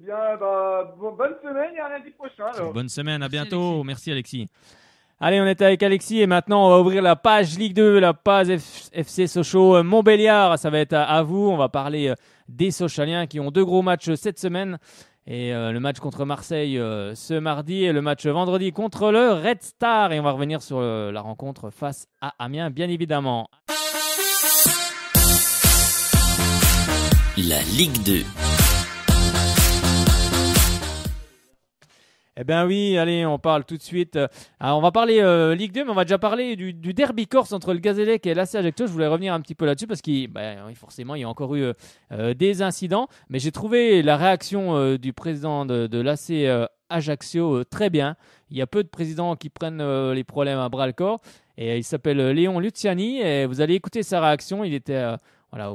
Eh bien, bah, bonne semaine et à lundi prochain. Bonne semaine, à bientôt. Merci Alexis. Allez, on est avec Alexis et maintenant on va ouvrir la page Ligue 2, la page FC Sochaux Montbéliard. Ça va être à, vous. On va parler euh, des Sochaliens qui ont deux gros matchs cette semaine. Et euh, le match contre Marseille euh, ce mardi et le match vendredi contre le Red Star. Et on va revenir sur la rencontre face à Amiens, bien évidemment. La Ligue 2. Eh bien oui, allez, on parle tout de suite. Alors on va parler euh, Ligue 2, mais on va déjà parler du, derby corse entre le Gazélec et l'AC Ajaccio. Je voulais revenir un petit peu là-dessus parce qu'il, ben, forcément, il y a encore eu euh, des incidents. Mais j'ai trouvé la réaction euh, du président de, de l'AC Ajaccio très bien. Il y a peu de présidents qui prennent les problèmes à bras le corps. Et il s'appelle Léon Luciani. Et vous allez écouter sa réaction. Il était voilà,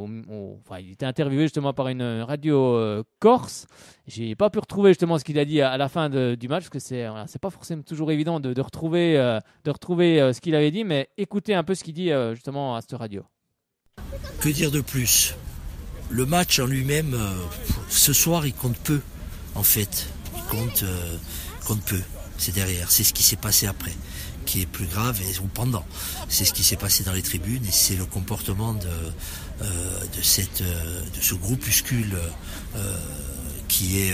il était interviewé justement par une radio euh, corse. J'ai pas pu retrouver justement ce qu'il a dit à, la fin du match parce que c'est voilà, pas forcément toujours évident de, retrouver euh, de retrouver euh, ce qu'il avait dit, mais écoutez un peu ce qu'il dit justement à cette radio. Que dire de plus? Le match en lui-même, ce soir, il compte peu en fait. Il compte compte peu. C'est derrière, c'est ce qui s'est passé après qui est plus grave et ou pendant. C'est ce qui s'est passé dans les tribunes et c'est le comportement de euh, de, cette, euh, de ce groupuscule euh, qui est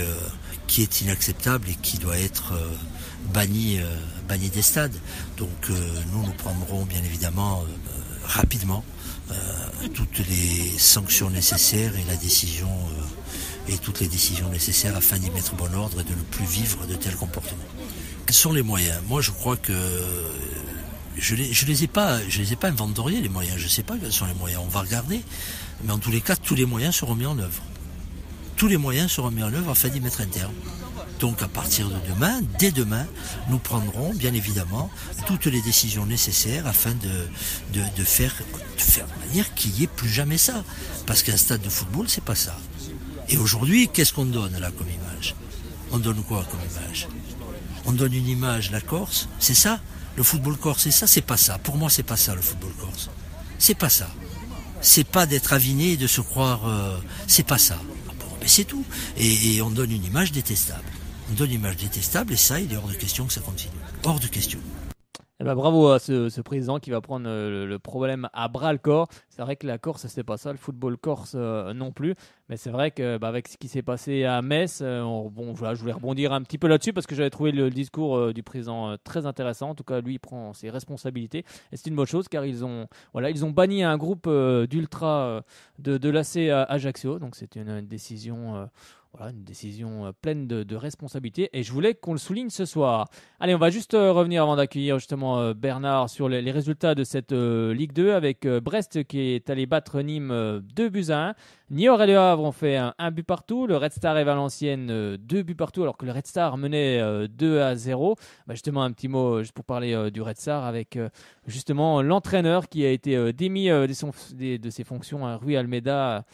qui est inacceptable et qui doit être banni, banni des stades. Donc nous, nous prendrons bien évidemment rapidement toutes les sanctions nécessaires et la décision et toutes les décisions nécessaires afin d'y mettre bon ordre et de ne plus vivre de tels comportements. Quels sont les moyens? Moi, je crois que je les, les ai pas, je les ai pas inventoriés les moyens. Je sais pas quels sont les moyens. On va regarder, mais en tous les cas, tous les moyens seront mis en œuvre. Tous les moyens seront mis en œuvre afin d'y mettre un terme. Donc à partir de demain, dès demain, nous prendrons bien évidemment toutes les décisions nécessaires afin de, faire, de faire manière qu'il n'y ait plus jamais ça. Parce qu'un stade de football, c'est pas ça. Et aujourd'hui, qu'est-ce qu'on donne là comme image? On donne quoi comme image? On donne une image, la Corse, c'est ça? Le football corse, c'est ça, c'est pas ça. Pour moi, c'est pas ça le football corse. C'est pas ça. C'est pas d'être aviné et de se croire. Euh, c'est pas ça. Bon, mais c'est tout. Et, on donne une image détestable. On donne une image détestable et ça, il est hors de question que ça continue. Hors de question. Eh ben, bravo à ce, président qui va prendre euh, le, problème à bras le corps. C'est vrai que la Corse, c'est pas ça, le football corse euh, non plus. Mais c'est vrai que bah, avec ce qui s'est passé à Metz, euh, bon, voilà, je voulais rebondir un petit peu là-dessus parce que j'avais trouvé le discours du président très intéressant. En tout cas, lui, il prend ses responsabilités et c'est une bonne chose car ils ont, voilà, ils ont banni un groupe d'ultra de, de l'AC Ajaccio. Donc c'est une décision voilà, une décision euh, pleine de, responsabilité et je voulais qu'on le souligne ce soir. Allez, on va juste euh, revenir avant d'accueillir justement euh, Bernard sur les, résultats de cette Ligue 2 avec Brest qui est allé battre Nîmes 2 buts à 1. Niort et Le Havre ont fait un, but partout. Le Red Star et Valenciennes 2 buts partout alors que le Red Star menait 2 à 0. Bah, justement, un petit mot juste pour parler du Red Star avec justement l'entraîneur qui a été démis de, de, ses fonctions, hein, Rui Almeida.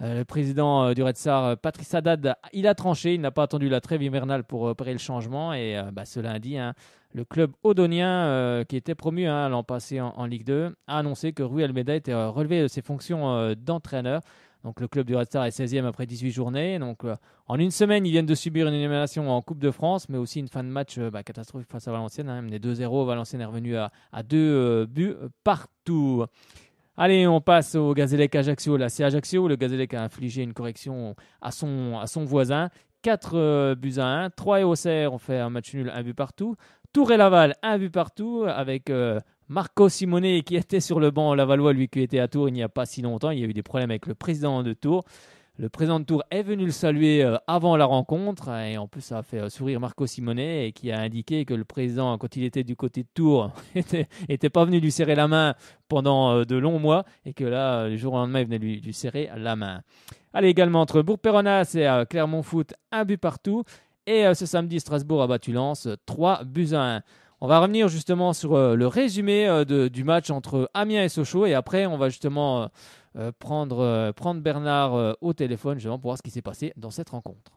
Euh, le président euh, du Red Star, euh, Patrice Haddad, il a tranché. Il n'a pas attendu la trêve hivernale pour opérer le changement. Et bah, ce lundi, hein, le club odonien, qui était promu hein, l'an passé en, Ligue 2, a annoncé que Rui Almeida était relevé de ses fonctions d'entraîneur. Donc le club du Red Star est 16e après 18 journées. Donc en une semaine, ils viennent de subir une élimination en Coupe de France, mais aussi une fin de match bah, catastrophique face à Valenciennes. Hein, 2-0. Valenciennes est revenu à, à deux buts partout. Allez, on passe au Gazélec Ajaccio. Là, c'est Ajaccio. Le Gazélec a infligé une correction à son, voisin. 4 euh, buts à 1. 3 et Auxerre ont fait un match nul, un but partout. Tour et Laval, un but partout avec euh, Marco Simone qui était sur le banc Lavallois, lui qui était à Tours il n'y a pas si longtemps. Il y a eu des problèmes avec le président de Tours. Le président de Tours est venu le saluer euh, avant la rencontre et en plus ça a fait euh, sourire Marco Simonet et qui a indiqué que le président, quand il était du côté de Tours, était, pas venu lui serrer la main pendant euh, de longs mois et que là, le jour au lendemain, il venait lui, lui serrer la main. Allez, également entre Bourg-Péronas et Clermont Foot, un but partout. Et ce samedi, Strasbourg a battu Lens, 3 buts à 1. On va revenir justement sur le résumé du match entre Amiens et Sochaux et après on va justement euh, prendre, euh, prendre Bernard euh, au téléphone justement pour voir ce qui s'est passé dans cette rencontre.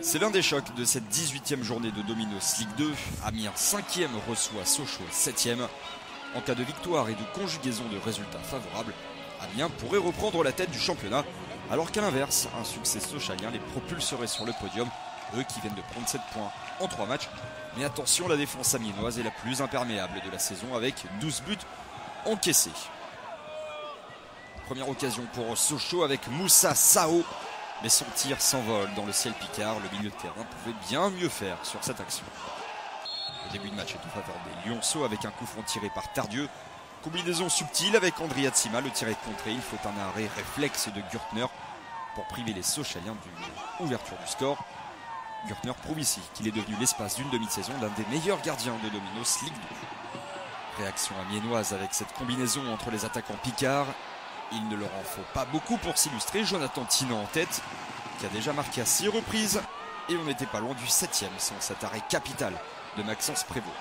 C'est l'un des chocs de cette 18e journée de Dominos Ligue 2. Amiens 5e reçoit Sochaux 7e. En cas de victoire et de conjugaison de résultats favorables, Amiens pourrait reprendre la tête du championnat, alors qu'à l'inverse, un succès sochalien les propulserait sur le podium, eux qui viennent de prendre 7 points en 3 matchs. Mais attention, la défense amiénoise est la plus imperméable de la saison avec 12 buts encaissés. Première occasion pour Sochaux avec Moussa Sao. Mais son tir s'envole dans le ciel picard. Le milieu de terrain pouvait bien mieux faire sur cette action. Le début de match est en faveur des Lyonceaux avec un coup franc tiré par Tardieu. Combinaison subtile avec André Atsima, le tiré de contrée. Il faut un arrêt réflexe de Gürtner pour priver les Sochaliens d'une ouverture du score. Gürtner prouve ici qu'il est devenu l'espace d'une demi-saison l'un des meilleurs gardiens de Dominos Ligue 2. Réaction amiénoise avec cette combinaison entre les attaquants Picard il ne leur en faut pas beaucoup pour s'illustrer. Jonathan Tina en tête, qui a déjà marqué à 6 reprises. Et on n'était pas loin du 7 sans cet arrêt capital de Maxence Prévost.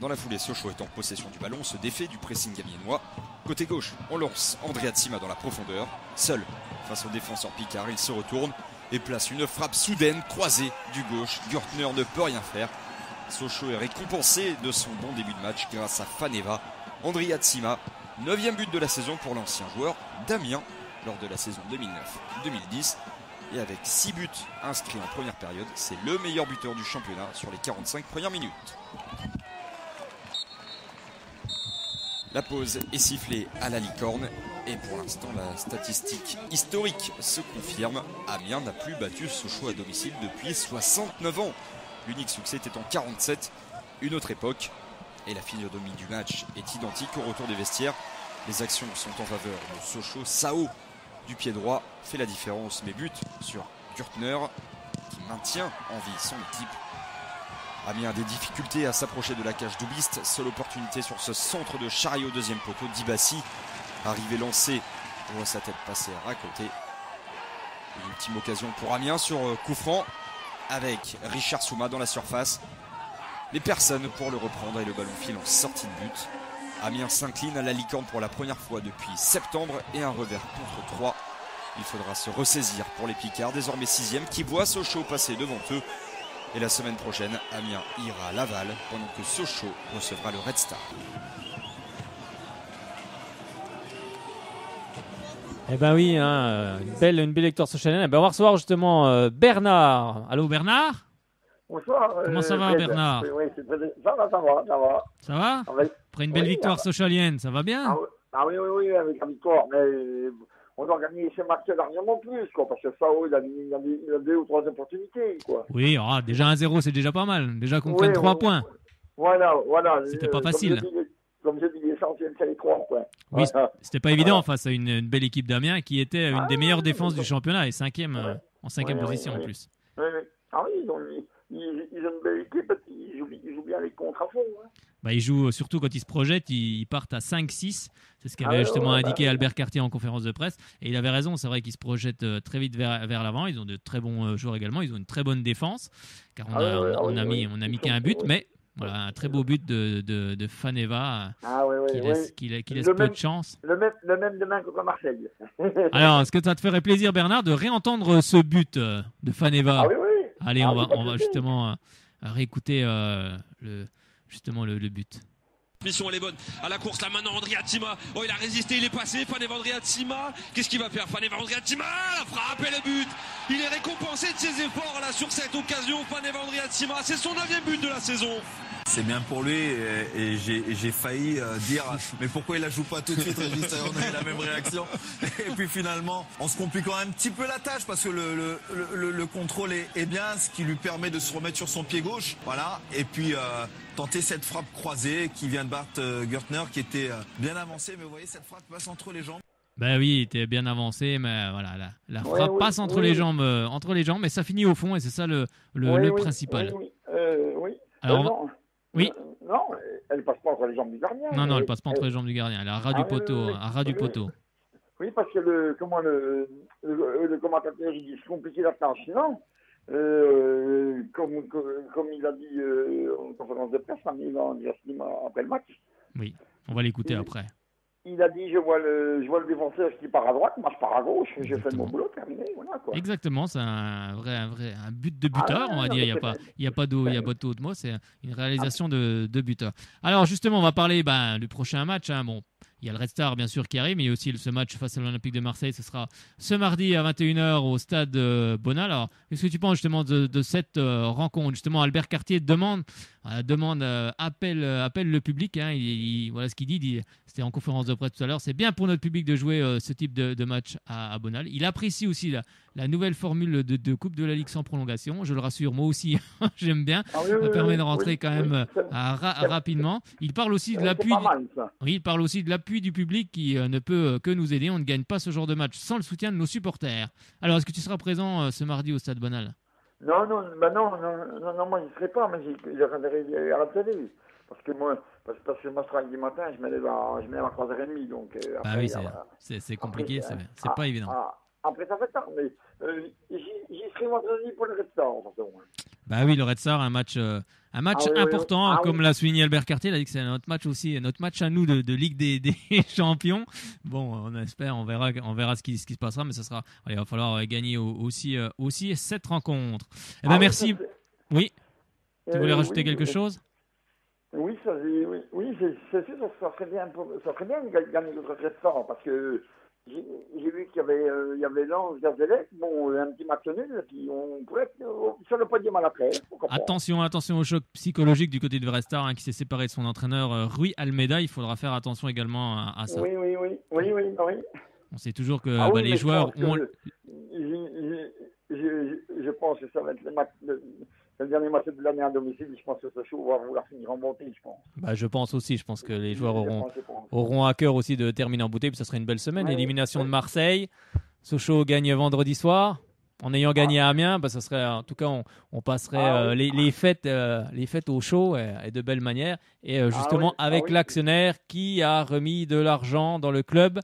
Dans la foulée, Sochaux est en possession du ballon, se défait du pressing gamiennois. Côté gauche, on lance André Atsima dans la profondeur. Seul face au défenseur Picard, il se retourne et place une frappe soudaine croisée du gauche. Gürtner ne peut rien faire. Sochaux est récompensé de son bon début de match grâce à Faneva André Atsima, 9 but de la saison pour l'ancien joueur Damien lors de la saison 2009-2010. Et avec 6 buts inscrits en première période, c'est le meilleur buteur du championnat sur les 45 premières minutes. La pause est sifflée à la licorne et pour l'instant la statistique historique se confirme. Amiens n'a plus battu Sochaux à domicile depuis 69 ans. L'unique succès était en 47, une autre époque. Et la physionomie du match est identique au retour des vestiaires. Les actions sont en faveur de Sochaux. Sao du pied droit fait la différence, mais but sur Gürtner qui maintient en vie son équipe. Amiens des difficultés à s'approcher de la cage doubliste. Seule opportunité sur ce centre de chariot deuxième poteau. Dibassi, arrivé lancé, voit sa tête passer à côté. Une ultime occasion pour Amiens sur euh, coup franc avec Richard Souma dans la surface les personnes pour le reprendre et le ballon file en sortie de but. Amiens s'incline à la licorne pour la première fois depuis septembre et un revers contre 3. Il faudra se ressaisir pour les Picards, désormais 6 qui voient Sochaux passer devant eux. Et la semaine prochaine, Amiens ira à Laval pendant que Sochaux recevra le Red Star. Eh ben oui, hein, une, belle, une belle lecture. Eh ben on va recevoir justement euh, Bernard. Allô Bernard? Bonsoir. Comment ça va, Bernard? Oui, Ça va, ça va, ça va. Ça va? Après une belle victoire socialienne, ça va bien? Ah, oui, oui, oui, avec la victoire. Mais on doit gagner ces matchs largement plus, quoi, parce que Sao, il a, il, a, il a, deux ou trois opportunités. Quoi. Oui, ah, déjà 1-0, c'est déjà pas mal. Déjà qu'on prenne 3 points. Voilà, voilà. C'était pas facile. Comme je dis, l'essentiel, c'est les 3 points. Oui, c'était pas évident face à une, une, belle équipe d'Amiens qui était une des meilleures défenses du championnat et cinquième, euh, en cinquième position en plus. Oui, oui. Ah oui, ils ont, ils, ont une belle équipe, ils jouent, ils jouent bien les contre à fond. Hein. Bah, ils jouent, surtout quand ils se projettent, ils, partent à 5-6. C'est ce qu'avait ah justement indiqué Albert Cartier en conférence de presse. Et il avait raison, c'est vrai qu'ils se projettent euh, très vite vers, vers l'avant. Ils ont de très bons euh, joueurs également. Ils ont une très bonne défense. Car on, ah a, on, a, mis, on a mis qu'un but, mais voilà, un très beau but de, de, de Faneva ah, qui laisse, qui, laisse peu de chance. Le même, le même demain contre Marseille. Alors, est-ce que ça te ferait plaisir, Bernard, de réentendre ce but euh, de Faneva? Ah oui, oui. Allez, on, va, on va justement euh, réécouter euh, le, justement le, le but. Mission elle est bonne. À la course là maintenant André Atima. Oh il a résisté, il est passé. Faneva André Atima. Qu'est-ce qu'il va faire Faneva André Atima La frappe et le but. Il est récompensé de ses efforts là sur cette occasion. Faneva André Atima. C'est son neuvième but de la saison. C'est bien pour lui et, j'ai failli euh, dire mais pourquoi il la joue pas tout de suite On a eu la même réaction et puis finalement on se complique quand même un petit peu la tâche parce que le, le, contrôle est, bien ce qui lui permet de se remettre sur son pied gauche voilà et puis euh, tenter cette frappe croisée qui vient de Bart euh, Gertner qui était bien avancé mais vous voyez cette frappe passe entre les jambes ben oui, il était bien avancé, mais voilà, la, frappe passe entre les jambes, entre les jambes, mais ça finit au fond et c'est ça le, le, principal. Oui, Alors, oui. Euh, non, elle ne passe pas entre les jambes du gardien. Non, non, elle ne passe pas entre les jambes du gardien. Elle est à ras du poteau. à ras du poteau. Oui, parce que le, comment le, le, commentateur il dit c'est compliqué la tâche. Non, euh, comme, comme, il a dit euh, en conférence de presse, il va en après le match. Oui, on va l'écouter après. il a dit je vois le, je vois le défenseur qui part à droite, moi je pars à gauche, je fais mon boulot, terminé, voilà quoi. Exactement, c'est un vrai, un vrai un but de buteur, Ah, on va non, dire. Il n'y a pas, il y a pas d'eau, il y a pas de mot, c'est une réalisation de, de buteur. Alors justement, on va parler ben, du prochain match. hein. Bon, il y a le Red Star bien sûr qui arrive, mais il y a aussi ce match face à l'Olympique de Marseille. Ce sera ce mardi à 21h au stade euh, Bonal. Alors, qu'est-ce que tu penses justement de, cette euh, rencontre? Justement, Albert Cartier demande, euh, demande appelle, appelle le public. hein. Il- il- voilà ce qu'il dit. C'était en conférence de presse tout à l'heure. C'est bien pour notre public de jouer ce type de, de match à, à Bonal. Il apprécie aussi la, la nouvelle formule de, de Coupe de la Ligue sans prolongation. Je le rassure, moi aussi, j'aime bien. Ah oui, Ça oui, permet oui, de rentrer quand même euh, à ra- rapidement. Il parle aussi de l'appui. il parle aussi de l'appui du public qui euh, ne peut euh, que nous aider. On ne gagne pas ce genre de match sans le soutien de nos supporters. Alors, est-ce que tu seras présent ce mardi au Stade Bonal? Non, non, bah non, non, non, non, moi je ne serai pas, mais il regarderai à la télé. Parce que moi, parce, parce que moi je du matin, je me lève à, je me lève à 3h30, donc... euh, Bah oui, c'est- compliqué, c'est pas évident. Après ça fait tard, mais euh, j'y serai vendredi pour le de toute façon. Bah oui, le Red Star, un match, euh, un match Ah oui, important, oui. Ah comme l'a souligné Albert Cartier. Il a dit que c'est notre match aussi, notre match à nous de, de Ligue des, des Champions. Bon, on espère, on verra, on verra ce qui, ce qui se passera, mais ce sera, il va falloir euh, gagner au- aussi, euh, aussi cette rencontre. Eh ben Ah merci. ça, Oui, tu voulais rajouter quelque chose? Oui, ça, c'est- oui, oui c'est sûr, ça, ça serait bien, pour, ça serait bien de ga- gagner notre restant, parce que j'ai vu qu'il y avait, euh, il y avait Lens, bon, un petit match nul, et puis on pourrait être euh, sur le podium à l'après. pourquoi pas. Attention, attention au choc psychologique du côté de Red Star hein, qui s'est séparé de son entraîneur euh, Rui Almeida. Il faudra faire attention également à, à ça. Oui, oui, oui, oui, oui, oui. On sait toujours que Ah bah, oui, les joueurs ont. je, je- je- je pense que ça va être le, match, le, le dernier match de l'année à domicile. Je pense que show va vouloir finir en montée, je pense. Bah, je pense aussi. Je pense que les joueurs auront, auront à cœur aussi de terminer en bouteille. Puis ça serait une belle semaine. Ouais, Élimination ouais. de Marseille. Sochaux gagne vendredi soir. En ayant gagné Ah. à Amiens, bah, ça serait, en tout cas, on, on passerait Ah euh, oui. les, les fêtes, euh, les fêtes au chaud et, et de belle manière. Et euh, Ah justement, oui, avec l'actionnaire qui a remis de l'argent dans le club.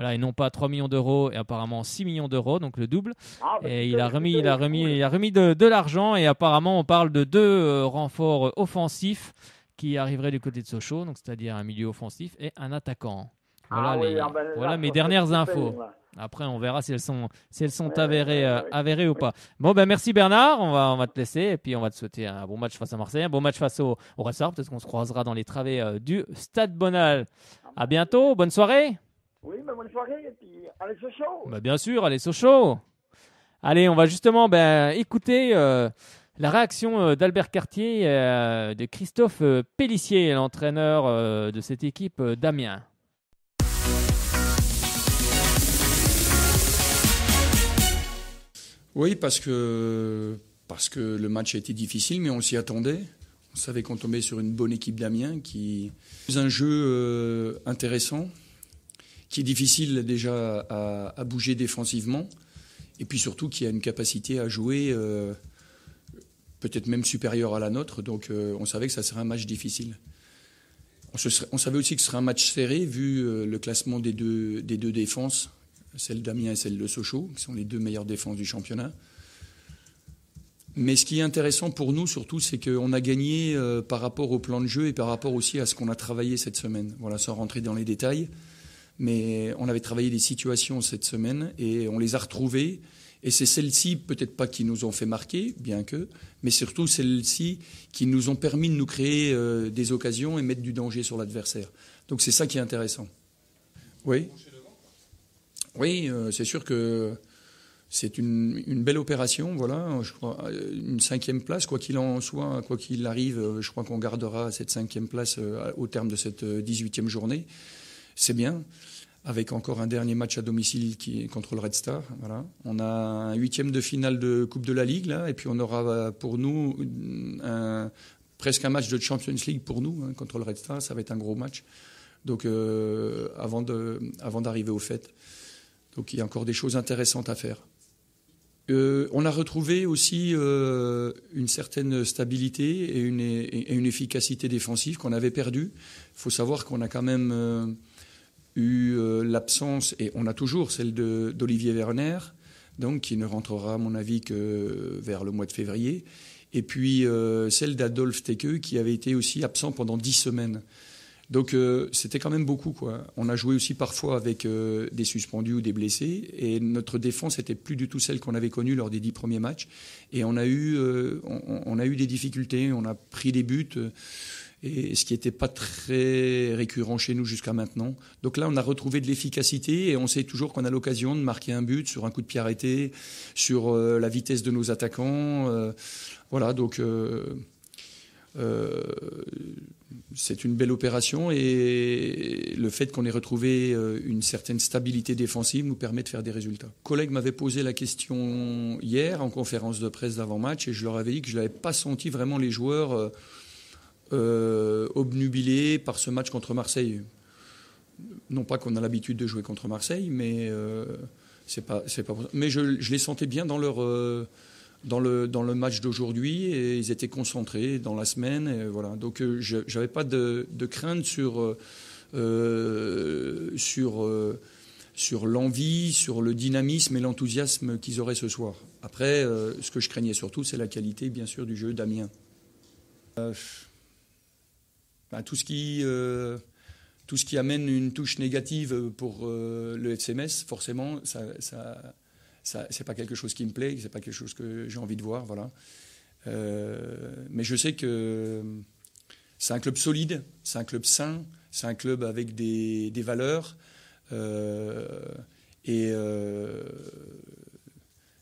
Voilà, et non pas 3 millions d'euros et apparemment 6 millions d'euros, donc le double. Ah, bah, Et il a remis, il a remis, cool. il a remis de, de l'argent et apparemment on parle de deux euh, renforts offensifs qui arriveraient du côté de Sochaux, donc c'est-à-dire un milieu offensif et un attaquant. Voilà, Ah oui, les- ah ben voilà mes dernières infos. Après, on verra si elles sont, si elles sont avérées, euh, avérées ou pas. Bon, ben merci Bernard. On va, on va te laisser et puis on va te souhaiter un bon match face à Marseille, un bon match face au, au. Peut-être qu'on se croisera dans les travées euh, du Stade Bonal. À bientôt. Bonne soirée. Oui, mais bonne soirée, et puis allez, ce show. Bah, bien sûr, allez, Sochaux. Allez, on va justement ben, écouter euh, la réaction euh, d'Albert Cartier, euh, de Christophe Pellissier, l'entraîneur euh, de cette équipe euh, d'Amiens. Oui, parce que, parce que le match a été difficile, mais on s'y attendait. On savait qu'on tombait sur une bonne équipe d'Amiens qui un jeu euh, intéressant, qui est difficile déjà à, bouger défensivement, et puis surtout qui a une capacité à jouer euh, peut-être même supérieure à la nôtre. Donc euh, on savait que ça serait un match difficile. On, savait aussi que ce serait un match serré vu euh, le classement des deux, des deux défenses, celle d'Amiens et celle de Sochaux, qui sont les deux meilleures défenses du championnat. Mais ce qui est intéressant pour nous surtout, c'est qu'on a gagné par rapport au plan de jeu et par rapport aussi à ce qu'on a travaillé cette semaine. Voilà, sans rentrer dans les détails. Mais on avait travaillé des situations cette semaine et on les a retrouvées. Et c'est celles-ci, peut-être pas qui nous ont fait marquer, bien que, mais surtout celles-ci qui nous ont permis de nous créer euh, des occasions et mettre du danger sur l'adversaire. Donc c'est ça qui est intéressant. Oui. Oui, euh, c'est sûr que c'est une, belle opération, voilà. Je crois euh, une cinquième place, quoi qu'il en soit, quoi qu'il arrive, je crois qu'on gardera cette cinquième place au terme de cette euh, 18e journée. C'est bien, avec encore un dernier match à domicile qui est contre le Red Star. Voilà. On a un huitième de finale de Coupe de la Ligue là, et puis on aura euh, pour nous presque un match de Champions League pour nous hein, contre le Red Star. Ça va être un gros match. Donc euh, avant d'arriver aux fêtes. Donc il y a encore des choses intéressantes à faire. Euh, on a retrouvé aussi une certaine stabilité et une, et une efficacité défensive qu'on avait perdue. Il faut savoir qu'on a quand même eu euh, l'absence, et on a toujours celle d'Olivier Werner, donc qui ne rentrera à mon avis que vers le mois de février, et puis euh, celle d'Adolphe Tekeu qui avait été aussi absent pendant dix semaines. Donc euh, c'était quand même beaucoup. Quoi. On a joué aussi parfois avec des suspendus ou des blessés. Et notre défense n'était plus du tout celle qu'on avait connue lors des dix premiers matchs. Et on a eu, on, a eu des difficultés, on a pris des buts. Et ce qui n'était pas très récurrent chez nous jusqu'à maintenant. Donc là, on a retrouvé de l'efficacité et on sait toujours qu'on a l'occasion de marquer un but sur un coup de pied arrêté, sur la vitesse de nos attaquants. voilà, donc euh, c'est une belle opération et le fait qu'on ait retrouvé euh, une certaine stabilité défensive nous permet de faire des résultats. Un collègue m'avait posé la question hier en conférence de presse d'avant-match et je leur avais dit que je n'avais pas senti vraiment les joueurs euh, obnubilés par ce match contre Marseille. Non pas qu'on a l'habitude de jouer contre Marseille, mais c'est pas, pas. Mais je, les sentais bien dans leur dans le, dans le match d'aujourd'hui et ils étaient concentrés dans la semaine. Et voilà. Donc euh, je n'avais pas de, de, crainte sur, euh, euh, sur, euh, sur l'envie, sur le dynamisme et l'enthousiasme qu'ils auraient ce soir. Après, euh, ce que je craignais surtout, c'est la qualité, bien sûr, du jeu d'Amiens. Tout, ce qui, tout ce qui amène une touche négative pour le FCMS, forcément, ça, ça c'est pas quelque chose qui me plaît, c'est pas quelque chose que j'ai envie de voir, voilà. Euh, mais je sais que c'est un club solide, c'est un club sain, c'est un club avec des, des valeurs. Euh, et euh,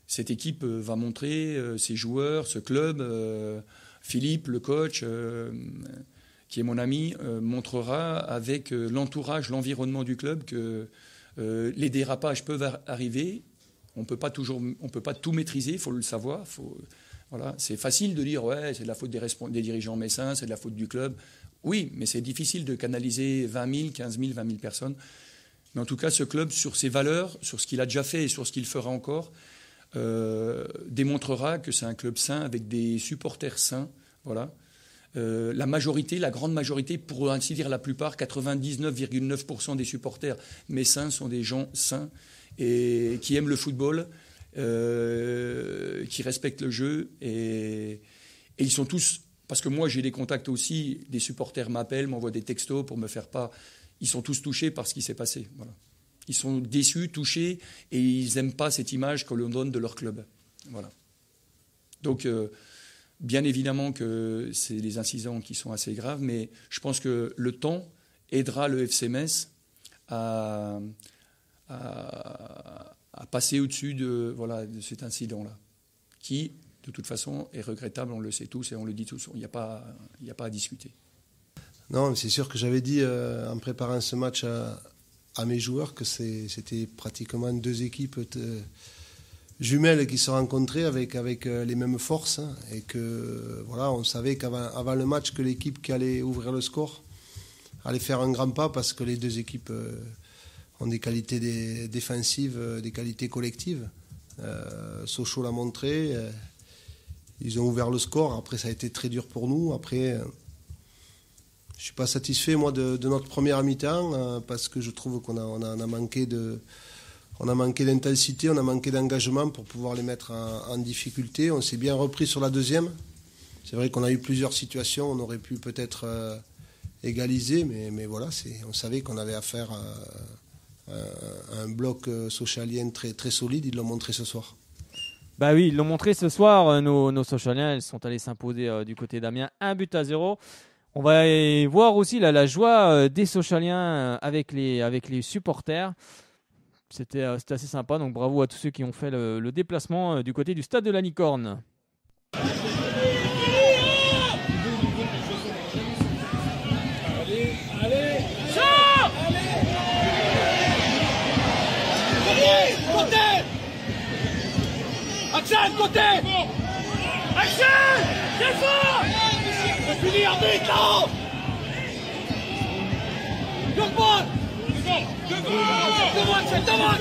cette équipe va montrer, euh, ses joueurs, ce club, euh, Philippe, le coach, euh, qui est mon ami, montrera avec l'entourage, l'environnement du club que les dérapages peuvent arriver on peut pas toujours, on peut pas tout maîtriser, il faut le savoir. Faut, voilà, c'est facile de dire ouais, c'est de la faute des, des dirigeants messins, c'est de la faute du club. Oui, mais c'est difficile de canaliser 20 000, 15 000, 20 000 personnes. Mais en tout cas, ce club, sur ses valeurs, sur ce qu'il a déjà fait et sur ce qu'il fera encore, euh, démontrera que c'est un club sain avec des supporters sains. Voilà. Euh, la majorité, la grande majorité, pour ainsi dire la plupart, 99,9% des supporters messins sont des gens sains et qui aiment le football, euh, qui respectent le jeu. Et, ils sont tous, parce que moi j'ai des contacts aussi, des supporters m'appellent, m'envoient des textos pour me faire part. Ils sont tous touchés par ce qui s'est passé. Voilà. Ils sont déçus, touchés, et ils n'aiment pas cette image que l'on donne de leur club. Voilà. Donc, euh, bien évidemment que c'est des incidents qui sont assez graves, mais je pense que le temps aidera le FCMS à, passer au-dessus de, voilà, de cet incident-là, qui, de toute façon, est regrettable, on le sait tous et on le dit tous, il n'y a, pas, a pas à discuter. Non, c'est sûr que j'avais dit euh, en préparant ce match à, à mes joueurs que c'était pratiquement deux équipes euh, jumelles qui se rencontraient avec, avec euh, les mêmes forces hein, et que voilà, on savait qu'avant avant le match que l'équipe qui allait ouvrir le score allait faire un grand pas parce que les deux équipes euh, ont des qualités défensives, euh, des qualités collectives. Euh, Sochaux l'a montré. Ils ont ouvert le score. Après, ça a été très dur pour nous. Après, je suis pas satisfait moi de, notre première mi-temps parce que je trouve qu'on a, a, on a, manqué de, on a manqué d'intensité, on a manqué d'engagement pour pouvoir les mettre en, difficulté. On s'est bien repris sur la deuxième. C'est vrai qu'on a eu plusieurs situations. On aurait pu peut-être euh, égaliser, mais, mais voilà, on savait qu'on avait affaire à un bloc euh, socialien très, solide. Ils l'ont montré ce soir. Bah oui, ils l'ont montré ce soir. euh, Nos, socialiens, ils sont allés s'imposer du côté d'Amiens, un but à zéro. On va voir aussi la, joie des socialiens avec les supporters. C'était euh, assez sympa, donc bravo à tous ceux qui ont fait le, déplacement euh, du côté du stade de la Licorne. Axel, côté Axel Défends Faut finir vite là Devant Devant Axel, devant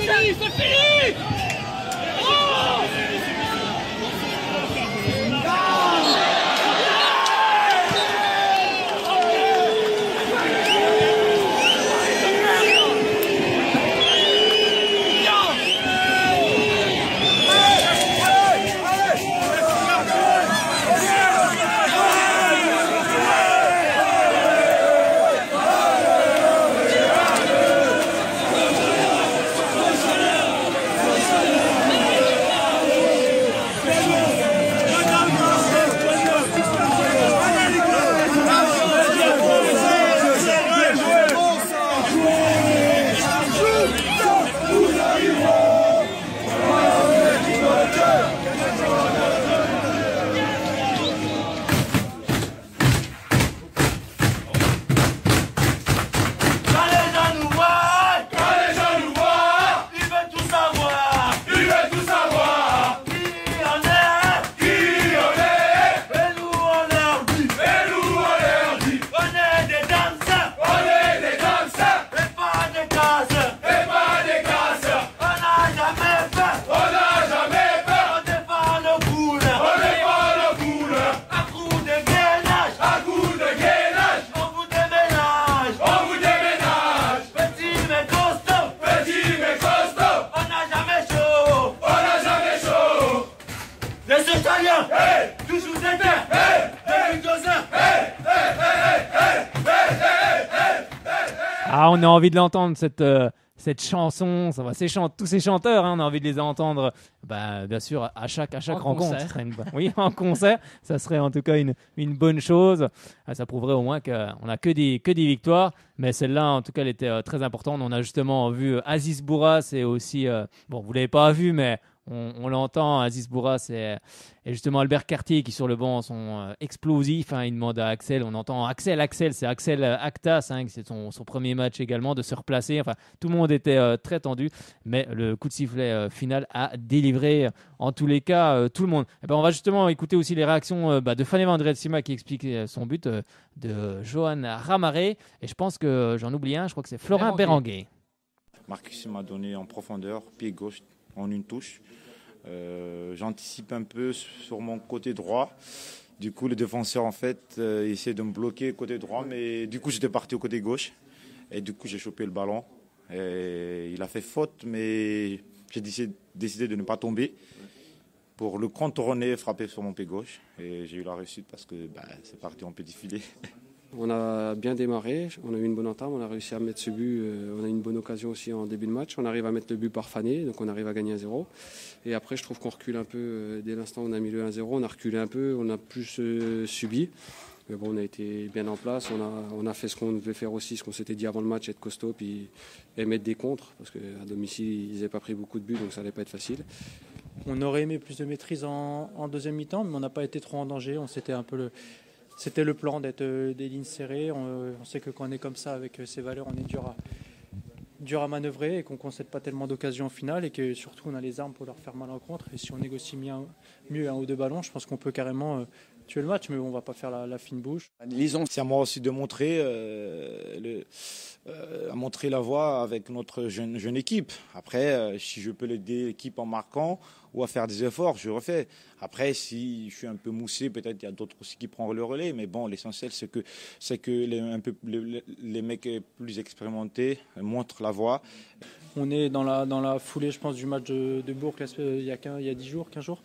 Ah, on a envie de l'entendre, cette, euh, cette chanson. Ça va, ces chant- tous ces chanteurs, hein, on a envie de les entendre, bah, bien sûr, à chaque, à chaque En rencontre. une bo- Oui, en concert. Ça serait en tout cas une, une bonne chose. Ah, Ça prouverait au moins qu'on n'a que des, que des victoires. Mais celle-là, en tout cas, elle était euh, très importante. On a justement vu Aziz Bourras et aussi, euh, bon, vous l'avez pas vu, mais on, on l'entend, Aziz Bourras et, et justement Albert Cartier qui sur le banc sont euh, explosifs. hein. il demande à Axel, on entend Axel, Axel, c'est Axel euh, Actas, hein, c'est son, son premier match également, de se replacer. Enfin, tout le monde était euh, très tendu, mais le coup de sifflet euh, final a délivré en tous les cas euh, tout le monde. Et ben, on va justement écouter aussi les réactions euh, bah, de Fanny Sima qui explique euh, son but, euh, de Johan Ramaré, et je pense que j'en oublie un, je crois que c'est Florin Béranguet. Marcus m'a donné en profondeur, pied gauche, en une touche. Euh, J'anticipe un peu sur mon côté droit. Du coup, le défenseur, en fait, euh, essaie de me bloquer côté droit, mais du coup, j'étais parti au côté gauche. Et du coup, j'ai chopé le ballon. Et il a fait faute, mais j'ai décidé, décidé de ne pas tomber pour le contourner, frapper sur mon pied gauche. Et j'ai eu la réussite parce que bah, c'est parti en petit filet. On a bien démarré, on a eu une bonne entame, on a réussi à mettre ce but, euh, on a eu une bonne occasion aussi en début de match, on arrive à mettre le but par Fané, donc on arrive à gagner 1-0. Et après je trouve qu'on recule un peu, euh, dès l'instant où on a mis le 1-0, on a reculé un peu, on a plus euh, subi. Mais bon, on a été bien en place, on a, on a fait ce qu'on devait faire aussi, ce qu'on s'était dit avant le match, être costaud puis, et mettre des contres, parce qu'à domicile ils n'avaient pas pris beaucoup de buts, donc ça n'allait pas être facile. On aurait aimé plus de maîtrise en, en deuxième mi-temps, mais on n'a pas été trop en danger. On s'était un peu le, c'était le plan d'être euh, des lignes serrées. On, on sait que quand on est comme ça avec euh, ces valeurs, on est dur à, dur manœuvrer et qu'on ne concède pas tellement d'occasions au final et que surtout on a les armes pour leur faire mal en contre. Et si on négocie mieux, mieux un ou deux ballons, je pense qu'on peut carrément euh, tuer le match, mais on va pas faire la, fine bouche. C'est à moi aussi de montrer, euh, euh, montrer la voie avec notre jeune, équipe. Après, euh, si je peux l'aider l'équipe en marquant ou à faire des efforts, je refais. Après, si je suis un peu moussé, peut-être il y a d'autres aussi qui prendront le relais. Mais bon, l'essentiel, c'est que, que les, un les, les mecs plus expérimentés montrent la voie. On est dans la, foulée, je pense, du match de, Bourg il y, a 15, il y a 10 jours, 15 jours,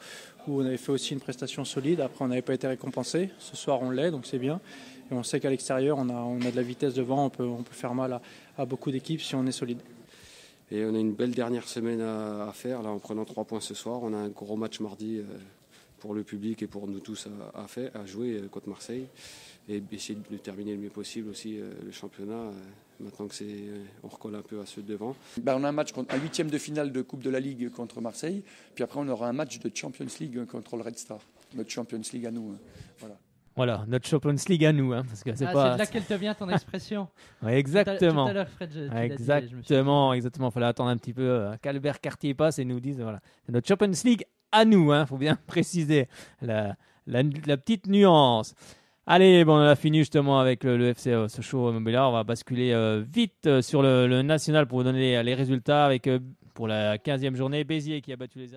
où on avait fait aussi une prestation solide. Après, on n'avait pas été récompensé. Ce soir, on l'est, donc c'est bien. Et on sait qu'à l'extérieur, on a, de la vitesse devant, on peut, on peut faire mal à, beaucoup d'équipes si on est solide. Et on a une belle dernière semaine à, faire, en prenant trois points ce soir. On a un gros match mardi euh, pour le public et pour nous tous à, à faire, à jouer euh, contre Marseille. Et essayer de terminer le mieux possible aussi euh, le championnat. euh, maintenant que c'est, on recolle un peu à ceux de devant. Ben, on a un match, contre, un huitième de finale de Coupe de la Ligue contre Marseille. Puis après, on aura un match de Champions League contre le Red Star. Notre Champions League à nous. hein. Voilà. Voilà, notre Champions League à nous, hein, parce que c'est Ah, pas. c'est de là qu'elle te vient ton expression. Ouais, exactement. Tout à l'heure, Fred, je- tu l'as dit, je me suis exactement, exactement. Fallait attendre un petit peu euh, qu'Albert Cartier passe et nous dise voilà, notre Champions League à nous. Hein, faut bien préciser la, petite nuance. Allez, bon, on a fini justement avec le, le FC euh, Sochaux Montbéliard. On va basculer euh, vite euh, sur le, national pour vous donner les, résultats avec pour la 15e journée Béziers qui a battu les